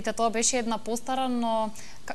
Ете тоа беше една постара, но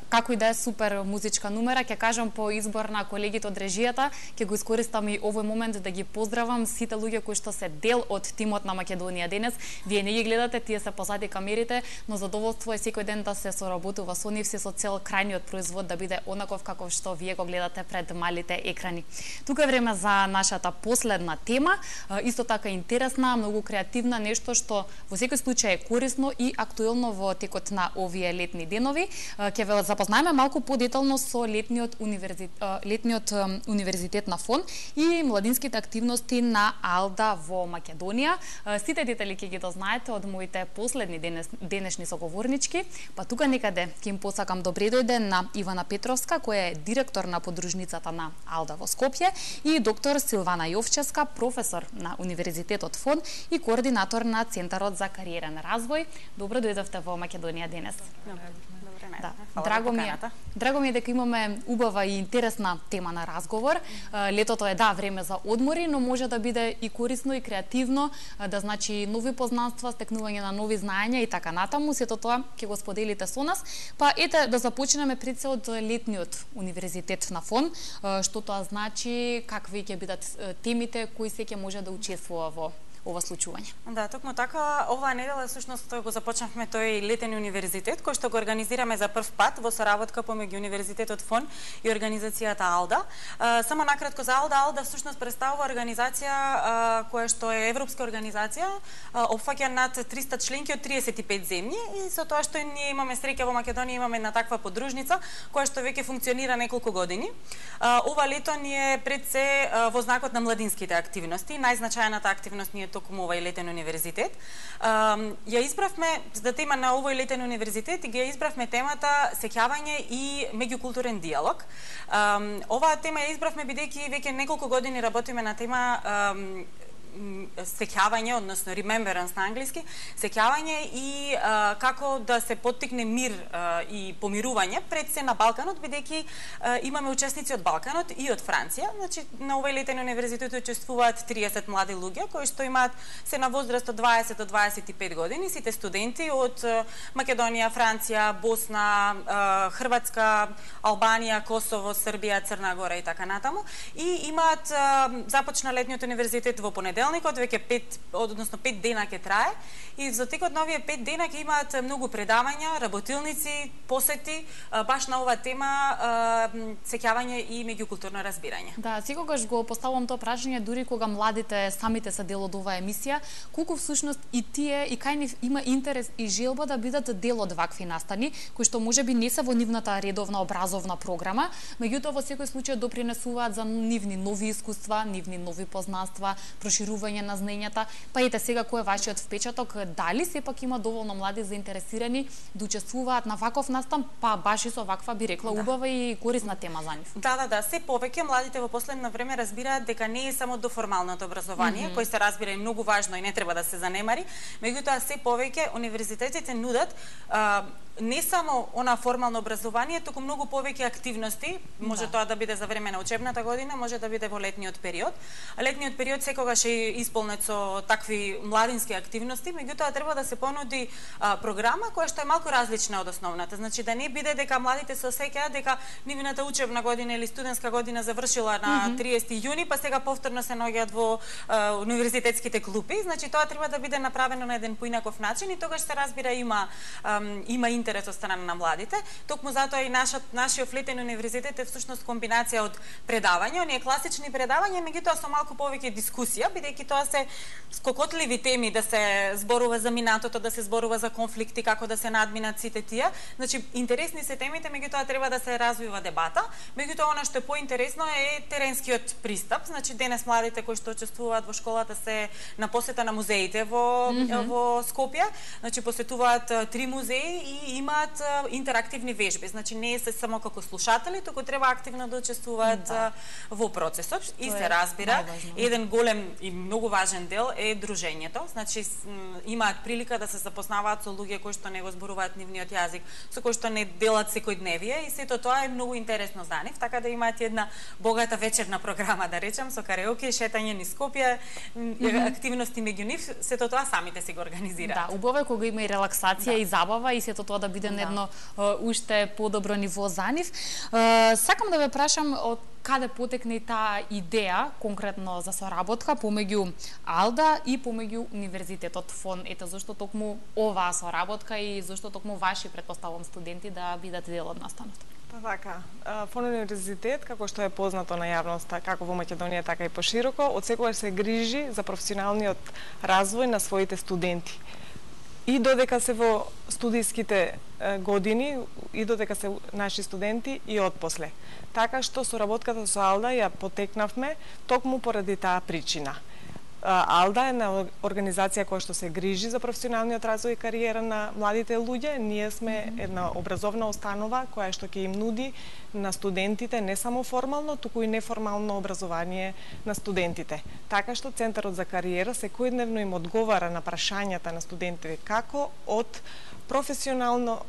како и да е супер музичка нумера, ќе кажам по избор на колегите од режијата, ќе го искористам и овој момент да ги поздравам сите луѓе кои што се дел од тимот на Македонија денес. Вие не ги гледате, тие се позади камерите, но задоволство е секој ден да се соработува со нив се со цел крајниот производ да биде онаков каков што вие го гледате пред малите екрани. Тука е време за нашата последна тема, исто така интересна, многу креативна, нешто што во секој случај е корисно и актуелно во текот на овие летни денови. Ќе ве запознаеме малку подетално со летниот универзитет, летниот универзитет на ФОН и младинските активности на АЛДА во Македонија. Сите детали ќе ги дознаете од моите последни денес, денешни соговорнички, па тука некаде ќе им посакам да добре дојде на Ивана Петровска, која е директор на подружницата на АЛДА во Скопје и доктор Силвана Јовческа, професор на Универзитетот ФОН и координатор на Центарот за кариерен развој. Добро дојдовте во Македонија денес. Добре. Да. Драго ми е. Драго ми е дека имаме убава и интересна тема на разговор. Летото е да време за одмори, но може да биде и корисно и креативно, да значи нови познанства, стекнување на нови знаења и така натаму. Сето тоа ќе го споделите со нас. Па ете да започнеме пред се од летниот универзитет на ФОН, што тоа значи, какви ќе бидат темите кои се ќе може да учествува во ова случување. Да, токму така, оваа недела всушност го започнавме тој летен универзитет кој што го организираме за прв пат во соработка помеѓу Универзитетот ФОН и организацијата АЛДА. само накратко за АЛДА, АЛДА всушност представува организација која што е европска организација, опфаќа над 300 членки од 35 земји и со тоа што ние имаме среќа во Македонија имаме на таква подружница која што веќе функционира неколку години. ова лето ние е пред се во знакот на младинските активности. Најзначајната активност ни е токму овај летен универзитет. Ја избравме, за тема на овој летен универзитет, ја избравме темата сеќавање и меѓукултурен диалог. Оваа тема ја избравме бидејќи веќе неколку години работиме на тема сеќавање, односно remembrance на англиски, сеќавање и а, како да се поттикне мир а, и помирување пред се на Балканот, бидејќи имаме учесници од Балканот и од Франција. Значи, на овој летен универзитет учествуваат 30 млади луѓе кои што имаат се на возраст од 20 до 25 години, сите студенти од Македонија, Франција, Босна, Хрватска, Албанија, Косово, Србија, Црна Гора и така натаму. И имаат започна летниот универзитет во понеделник понеделникот веќе пет, односно пет дена ќе трае. И за текот на овие пет дена ќе имаат многу предавања, работилници, посети баш на оваа тема сеќавање и меѓукултурно разбирање. Да, секогаш го поставувам тоа прашање дури кога младите самите се дел од оваа емисија, колку всушност и тие и кај нив има интерес и желба да бидат дел од вакви настани, кои што можеби не се во нивната редовна образовна програма, меѓутоа во секој случај допринесуваат за нивни нови искуства, нивни нови познанства, прошируваат проширување на знаењата. Па ете сега кој е вашиот впечаток? Дали сепак има доволно млади заинтересирани да учествуваат на ваков настан, па баш и со ваква би рекла да. убава и корисна тема за нив? Да, да, да, се повеќе младите во последно време разбираат дека не е само до формалното образование, mm -hmm. кој се разбира и многу важно и не треба да се занемари, меѓутоа се повеќе универзитетите нудат а, не само она формално образование, туку многу повеќе активности, може да. тоа да биде за време на учебната година, може да биде во летниот период. Летниот период секогаш е исполнет со такви младински активности, меѓутоа треба да се понуди а, програма која што е малку различна од основната. Значи да не биде дека младите се осеќаат дека нивната учебна година или студентска година завршила на 30 јуни, па сега повторно се наоѓаат во а, универзитетските клупи. Значи тоа треба да биде направено на еден поинаков начин и тогаш се разбира има а, има интерес од страна на младите. Токму затоа и нашиот нашиот флетен универзитет е всушност комбинација од предавања, оние класични предавања, меѓутоа со малку повеќе дискусија, бидејќи тоа се скокотливи теми да се зборува за минатото, да се зборува за конфликти, како да се надминат сите тие. Значи, интересни се темите, меѓутоа треба да се развива дебата. Меѓутоа, она што е поинтересно е теренскиот пристап. Значи, денес младите кои што учествуваат во школата се на посета на музеите во, mm -hmm. во Скопје. Значи, посетуваат три музеи и имаат интерактивни вежби. Значи, не се само како слушатели, туку треба активно да учествуваат да. во процесот. И се разбира, еден голем и многу важен дел е дружењето. Значи имаат прилика да се запознаваат со луѓе кои што не го зборуваат нивниот јазик, со кои што не делат секојдневие и сето тоа е многу интересно за нив, така да имаат една богата вечерна програма, да речем, со кареоке, шетање низ Скопје, mm -hmm. активности меѓу нив, сето тоа самите си го организираат. Да, убаво е кога има и релаксација да. и забава и сето тоа да да биде на да. едно уште подобро ниво за нив. Сакам да ве прашам од каде потекне таа идеја конкретно за соработка помеѓу Алда и помеѓу Универзитетот фон. Ето зашто токму оваа соработка и зашто токму ваши предпоставувам студенти да бидат дел од настанот. Па така, Фон универзитет, како што е познато на јавноста, како во Македонија, така и пошироко, од секогаш се грижи за професионалниот развој на своите студенти и додека се во студиските години, и додека се наши студенти и отпосле. Така што соработката со Алда ја потекнавме токму поради таа причина. Алда е на организација која што се грижи за професионалниот развој и кариера на младите луѓе. Ние сме една образовна установа која што ќе им нуди на студентите не само формално, туку и неформално образование на студентите. Така што Центарот за кариера секојдневно им одговара на прашањата на студентите како од професионално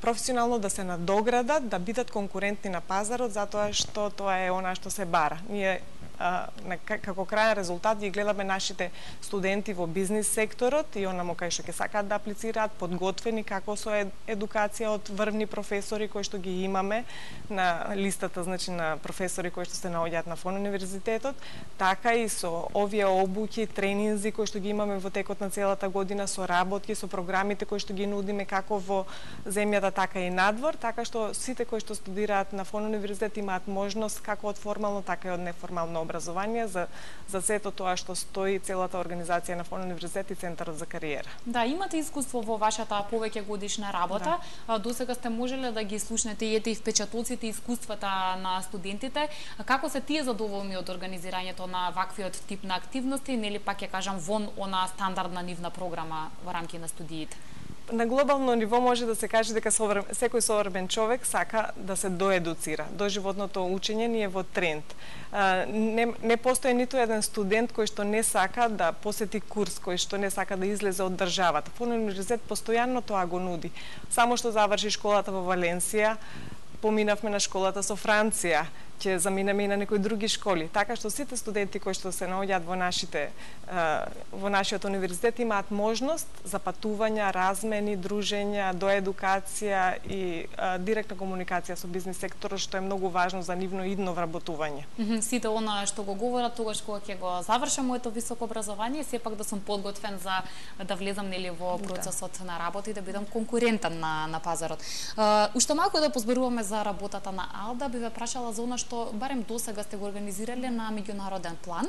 професионално да се надоградат, да бидат конкурентни на пазарот, затоа што тоа е она што се бара. Ние на, како крајен резултат ги гледаме нашите студенти во бизнис секторот и онамо кај што ќе сакаат да аплицираат, подготвени како со едукација од врвни професори кои што ги имаме на листата значи на професори кои што се наоѓаат на фон универзитетот, така и со овие обуки, тренинзи кои што ги имаме во текот на целата година со работки, со програмите кои што ги нудиме како во земјата, така и надвор, така што сите кои што студираат на фон универзитет имаат можност како од формално, така и од неформално образование за, за сето тоа што стои целата организација на Фон универзитет и Центарот за кариера. Да, имате искуство во вашата повеќе годишна работа. Да. До сега сте можеле да ги слушнете и ете и впечатоците и искуствата на студентите. Како се тие задоволни од организирањето на ваквиот тип на активности, нели пак ја кажам вон она стандардна нивна програма во рамки на студиите? На глобално ниво може да се каже дека секој современ човек сака да се доедуцира. До животното учење ни е во тренд. Не, не постои ниту еден студент кој што не сака да посети курс, кој што не сака да излезе од државата. Фон универзитет постојано тоа го нуди. Само што заврши школата во Валенсија, поминавме на школата со Франција ќе заминеме и на некои други школи. Така што сите студенти кои што се наоѓаат во нашите во нашиот универзитет имаат можност за патувања, размени, дружења, до едукација и директна комуникација со бизнис секторот што е многу важно за нивно идно вработување. Сите она што го говорат тогаш кога ќе го завршам моето високо образование, сепак да сум подготвен за да влезам нели во да. процесот да. на работа и да бидам конкурентен на на пазарот. уште малку да позборуваме за работата на Алда, би ве прашала за она што што барем до сега сте го организирале на меѓународен план.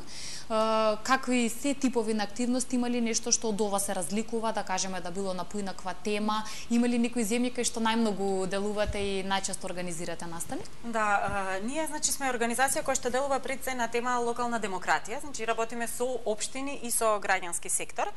Какви се типови на активности имали нешто што од ова се разликува, да кажеме да било на поинаква тема, има ли некои земји кај што најмногу делувате и најчесто организирате настани? Да, ние значи сме организација која што делува пред се на тема локална демократија, значи работиме со општини и со граѓански сектор.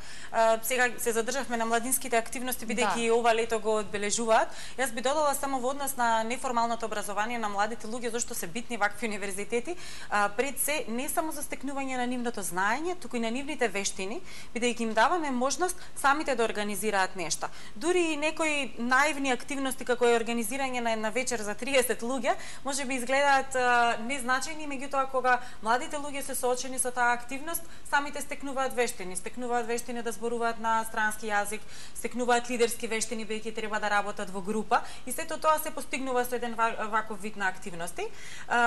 Сега се задржавме на младинските активности бидејќи да. ова лето го одбележуваат. Јас би додала само во однос на неформалното образование на младите луѓе зашто се битни вакви универзитети, а, пред се не само за стекнување на нивното знаење, туку и на нивните вештини, бидејќи им даваме можност самите да организираат нешта. Дури и некои наивни активности како е организирање на една вечер за 30 луѓе, може би изгледаат а, незначајни, меѓутоа кога младите луѓе се соочени со таа активност, самите стекнуваат вештини, стекнуваат вештини да зборуваат на странски јазик, стекнуваат лидерски вештини бидејќи треба да работат во група и сето тоа се постигнува со еден ваков вид на активности. А,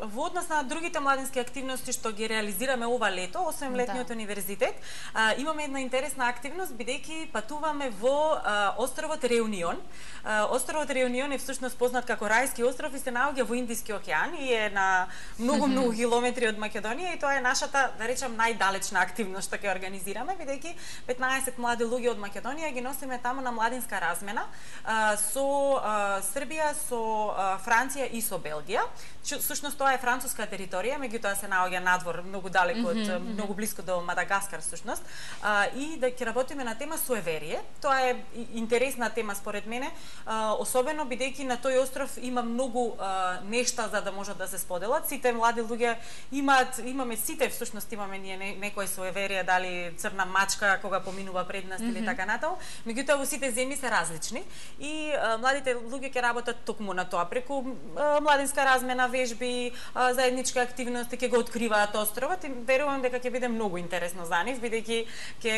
во однос на другите младински активности што ги реализираме ова лето, освен летниот да. универзитет, а, имаме една интересна активност бидејќи патуваме во а, островот Реунион. А, островот Реунион е всушност познат како Рајски остров и се наоѓа во Индиски океан и е на многу многу километри од Македонија и тоа е нашата, да речам, најдалечна активност што ќе организираме бидејќи 15 млади луѓе од Македонија ги носиме таму на младинска размена а, со а, Србија, со а, Франција и со Белгија Сушност тоа е француска територија, меѓутоа се наоѓа надвор многу далеко од mm -hmm. многу блиско до Мадагаскар сушност. А, и да ќе работиме на тема суеверие. Тоа е интересна тема според мене, а, особено бидејќи на тој остров има многу а, нешта за да можат да се споделат. Сите млади луѓе имаат имаме сите всушност имаме ние не, некој суеверие дали црна мачка кога поминува пред нас mm -hmm. или така натаму. Меѓутоа во сите земји се различни и а, младите луѓе ќе работат токму на тоа преку а, младинска размена, вежби, заеднички активности ќе го откриваат островот и верувам дека ќе биде многу интересно за нив бидејќи ќе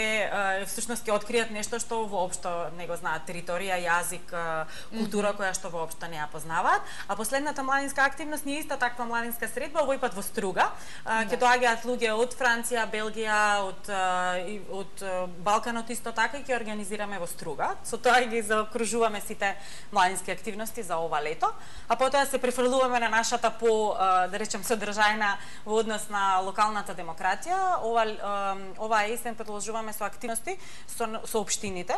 всушност ќе откријат нешто што воопшто не го знаат територија, јазик, култура која што воопшто не ја познаваат. А последната младинска активност не е иста таква младинска средба, овој пат во Струга. Да. Ќе доаѓаат луѓе од Франција, Белгија, од од Балканот исто така и ќе организираме во Струга. Со тоа ги заокружуваме сите младински активности за ова лето, а потоа се префрлуваме на нашата по да речем содржајна во однос на локалната демократија. Ова ова есен продолжуваме со активности со со општините.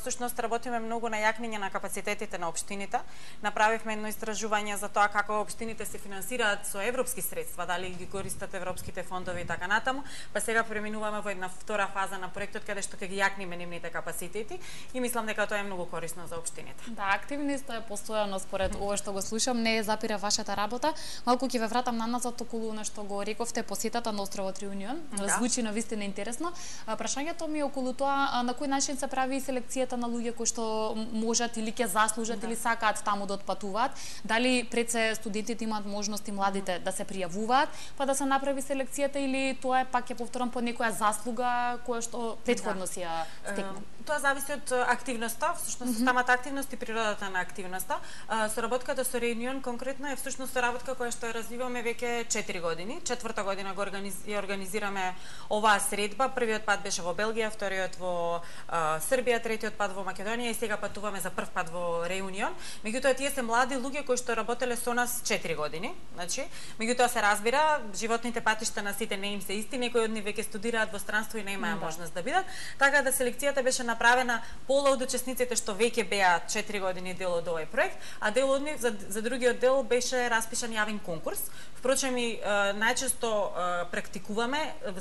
Всушност работиме многу на јакнење на капацитетите на општините. Направивме едно истражување за тоа како општините се финансираат со европски средства, дали ги користат европските фондови и така натаму, па сега преминуваме во една втора фаза на проектот каде што ќе ги јакниме нивните капацитети и мислам дека тоа е многу корисно за општините. Да, активни сте постојано според ова што го слушам, не запира вашата работа. Малку ќе ве вратам на назад околу она што го рековте посетата на островот Реунион. Да. Звучи на вистина интересно. Прашањето ми е околу тоа на кој начин се прави селекцијата на луѓе кои што можат или ќе заслужат да. или сакаат таму да отпатуваат. Дали пред се студентите имаат можности младите да се пријавуваат, па да се направи селекцијата или тоа е пак е повторам по некоја заслуга која што предходно да. си ја стекнат? Тоа зависи од активноста, всушност mm -hmm. самата активност и природата на активноста. Соработката со Реунион конкретно е всушност соработка која што ја развиваме веќе 4 години. Четврта година го организ... ја организираме оваа средба. Првиот пат беше во Белгија, вториот во а, Србија, третиот пат во Македонија и сега патуваме за прв пат во Реунион. Меѓутоа тие се млади луѓе кои што работеле со нас 4 години. Значи, меѓутоа се разбира, животните патишта на сите не им се исти, некои од нив веќе студираат во странство и немаат да. можност да бидат. Така да селекцијата беше направена пола од учесниците што веќе беа 4 години дел од овој проект, а дел од нив за, за другиот дел беше распишан јавен конкурс. Впрочем и најчесто практикуваме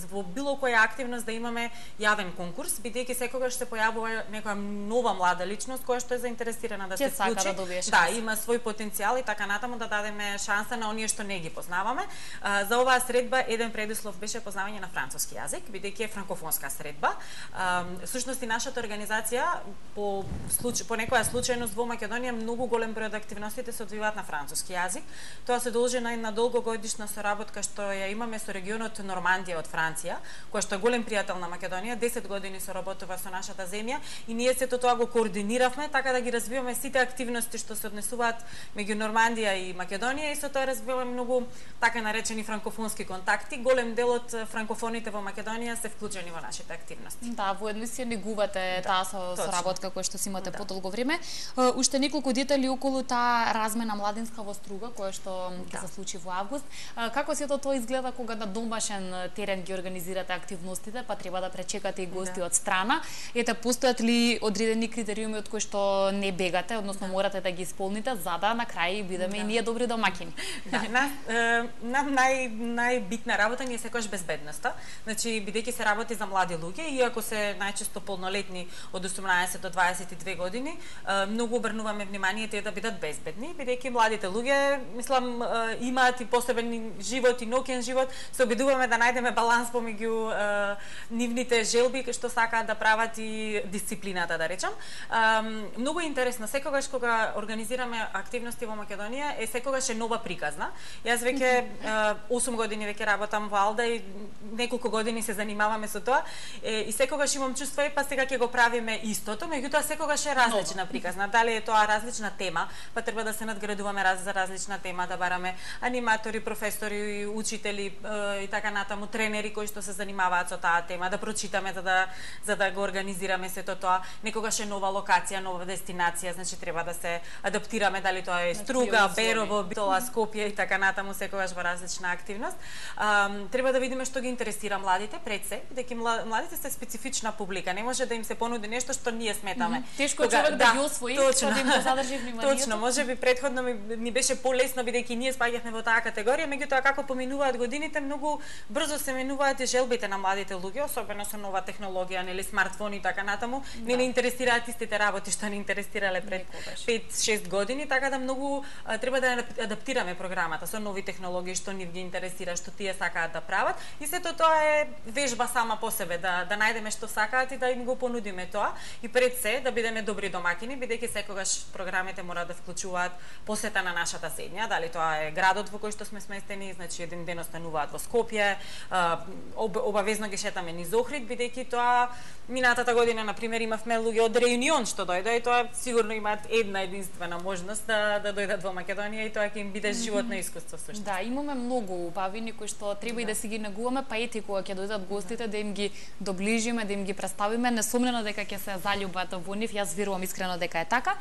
во било која активност да имаме јавен конкурс, бидејќи секогаш се појавува некоја нова млада личност која што е заинтересирана да се вклучи. Да, да, има свој потенцијал и така натаму да дадеме шанса на оние што не ги познаваме. За оваа средба еден предуслов беше познавање на француски јазик, бидејќи е франкофонска средба. Сушност и нашата организација по случај по некоја случајност во Македонија многу голем број од активностите се одвиваат на француски јазик. Тоа се должи на една долгогодишна соработка што ја имаме со регионот Нормандија од Франција, која што е голем пријател на Македонија, 10 години соработува со нашата земја и ние сето тоа го координиравме така да ги развиваме сите активности што се однесуваат меѓу Нормандија и Македонија и со тоа развиваме многу така наречени франкофонски контакти. Голем дел од франкофоните во Македонија се вклучени во нашите активности. Да, во едмисија негувате да, таа со соработка која што си имате да. подолго време. Уште неколку детали околу таа размена младинска во Струга која што ќе да. се случи во август. Како сето тоа изгледа кога на домашен терен ги организирате активностите, па треба да пречекате и гости да. од страна? Ете, постојат ли одредени критериуми од кои што не бегате, односно да. морате да ги исполните за да на крај бидеме да. и ние добри домакини? Да, на, на нај најбитна работа ни е секогаш безбедноста. Значи, бидејќи се работи за млади луѓе, иако се најчесто полнолетни од 18 до 22 години, многу обрнуваме внимание тие да бидат безбедни, бидејќи младите луѓе, мислам, имаат и посебен живот и ноќен живот, се обидуваме да најдеме баланс помеѓу нивните желби што сакаат да прават и дисциплината, да речам. Многу интересно, секогаш кога организираме активности во Македонија, е секогаш е нова приказна. Јас веќе 8 години веќе работам во Алда и неколку години се занимаваме со тоа и секогаш имам чувство е па сега ќе го правиме истото, меѓутоа секогаш е различна приказна. Дали е тоа различна тема, па треба да се надградуваме раз за различна тема, да бараме аниматори, професори, учители и така натаму, тренери кои што се занимаваат со таа тема, да прочитаме за да за да го организираме сето тоа. Некогаш е нова локација, нова дестинација, значи треба да се адаптираме дали тоа е Струга, Берово, Битола, Скопје и така натаму секогаш во различна активност. А, треба да видиме што ги интересира младите пред се, бидејќи младите се специфична публика, не може да им се понуди нешто што ние сметаме. Mm -hmm. Тешко Кога, човек да, да ги освои, точно, да им го задржи вниманието. Точно, може би предходно ми, ни беше полесно бидејќи ние спаѓавме во таа категорија, меѓутоа како поминуваат годините, многу брзо се менуваат и желбите на младите луѓе, особено со нова технологија, нели смартфони и така натаму. Да. Не ни интересираат истите работи што ни интересирале пред 5-6 години, така да многу а, треба да адаптираме програмата со нови технологии што ни ги интересира, што тие сакаат да прават. И сето тоа е вежба сама по себе, да да најдеме што сакаат и да им го понудиме тоа. И пред се да бидеме добри домакини, бидејќи секогаш програмите мора да вклучуваат посета на нашата земја, дали тоа тоа е градот во кој што сме сместени, значи еден ден остануваат во Скопје, об, обавезно ги шетаме низ Охрид, бидејќи тоа минатата година на пример имавме луѓе од Реунион што дојде и тоа сигурно имаат една единствена можност да да дојдат во Македонија и тоа ќе им биде животно искуство сушто. Да, имаме многу убавини кои што треба да. и да си ги негуваме, па ети кога ќе дојдат гостите да им ги доближиме, да им ги представиме, несомнено дека ќе се заљубат во нив, јас верувам искрено дека е така.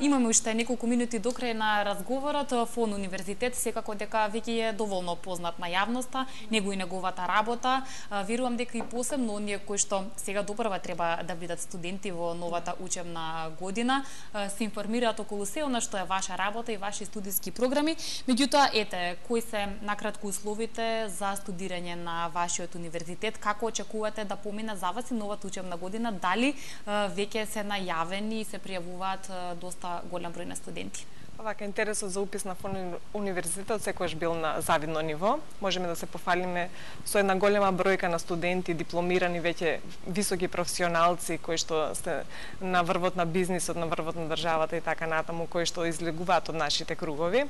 Имаме уште неколку минути до крај на разговорот. Фон универзитет секако дека веќе е доволно познат на јавноста, него и неговата работа. Верувам дека и посебно оние кои што сега допрва треба да бидат студенти во новата учебна година, се информираат околу се она што е ваша работа и ваши студиски програми. Меѓутоа, ете, кои се накратко условите за студирање на вашиот универзитет, како очекувате да помине за вас и новата учебна година, дали веќе се најавени и се пријавуваат доста голем број на студенти? Вака интересот за упис на фон универзитетот секогаш бил на завидно ниво. Можеме да се пофалиме со една голема бројка на студенти, дипломирани веќе високи професионалци кои што сте на врвот на бизнисот, на врвот на државата и така натаму, кои што излегуваат од нашите кругови.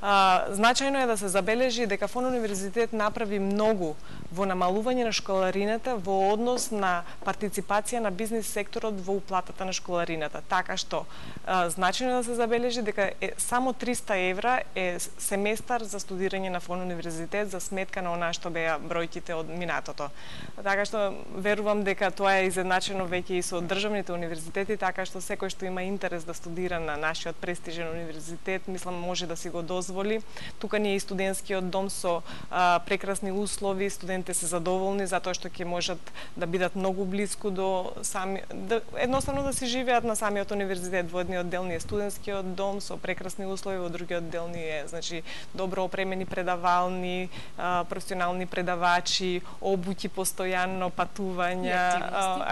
А, значајно е да се забележи дека фон универзитет направи многу во намалување на школарината во однос на партиципација на бизнис секторот во уплатата на школарината. Така што а, значајно е да се забележи дека е, само 300 евра е семестар за студирање на фон универзитет за сметка на она што беа бројките од минатото. Така што верувам дека тоа е изедначено веќе и со државните универзитети, така што секој што има интерес да студира на нашиот престижен универзитет, мислам може да си го дозволи. Тука ни е и студентскиот дом со а, прекрасни услови, студентите се задоволни затоа што ќе можат да бидат многу близко до сами да, едноставно да си живеат на самиот универзитет во едниот дел ни е студентскиот дом со прекрасни услови, во другиот дел ни е значи добро опремени предавални, професионални предавачи, обуки постојано, патувања,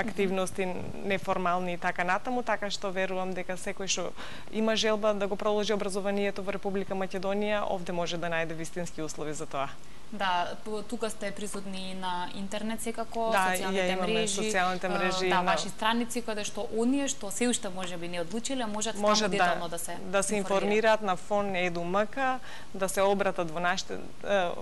активности. активности неформални и така натаму, така што верувам дека секој што има желба да го продолжи образованието во Република Македонија, овде може да најде вистински услови за тоа. Да, тука сте присутни на интернет секако, да, социјалните мрежи, социјалните мрежи, да, ваши страници каде што оние што се уште може би не одлучиле, можат може да, да се да се информираат. на фон МК, да се обратат во нашите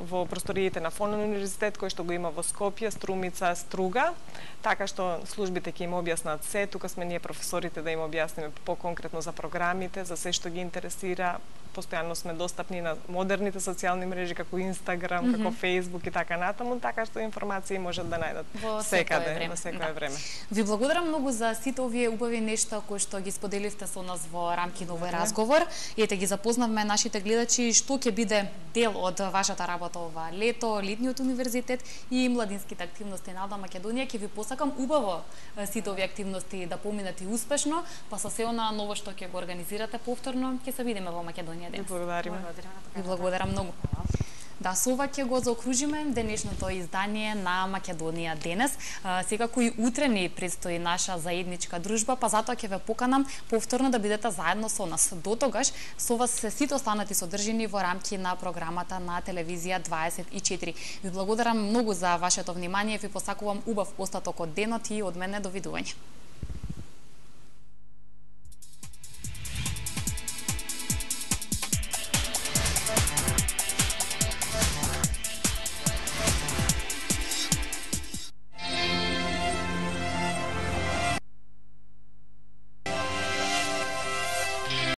во просториите на фон универзитет кој што го има во Скопје, Струмица, Струга, така што службите ќе им објаснат се, тука сме ние професорите да им објасниме поконкретно за програмите, за се што ги интересира, постојано сме достапни на модерните социјални мрежи како Инстаграм, mm -hmm. како Фейсбук и така натаму, така што информации можат да најдат во секаде, време. во секое да. време. Ви благодарам многу за сите овие убави нешта кои што ги споделивте со нас во рамки на овој разговор. И ете ги запознавме нашите гледачи што ќе биде дел од вашата работа ова лето, летниот универзитет и младинските активности на Алда Македонија. Ќе ви посакам убаво сите овие активности да поминат и успешно, па со се она ново што ќе го организирате повторно, ќе се видиме во Македонија. Македонија денес. Благодариме. Ви благодарам многу. Да, со ова ќе го заокружиме денешното издание на Македонија денес. Секако и утре ни предстои наша заедничка дружба, па затоа ќе ве поканам повторно да бидете заедно со нас. До тогаш, со вас се сите останати содржини во рамки на програмата на телевизија 24. Ви благодарам многу за вашето внимание и ви посакувам убав остаток од денот и од мене довидување.